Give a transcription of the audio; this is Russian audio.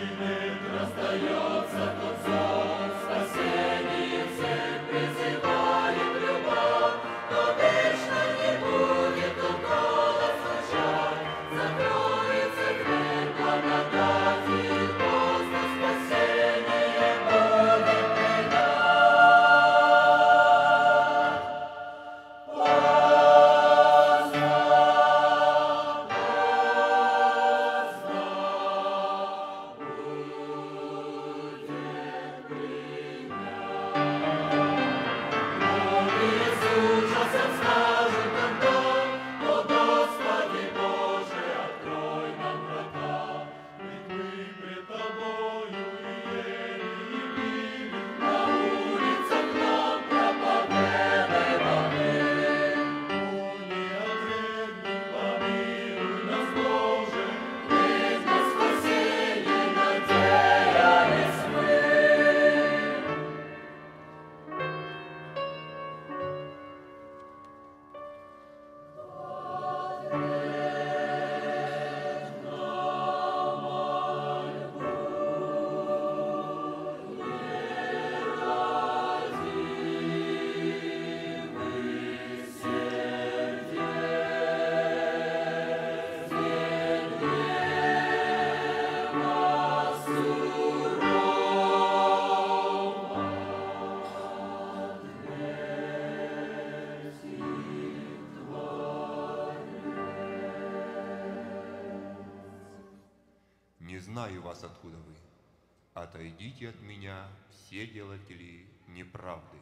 Amen. Знаю вас, откуда вы. Отойдите от меня, все делатели неправды.